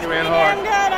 You ran hard.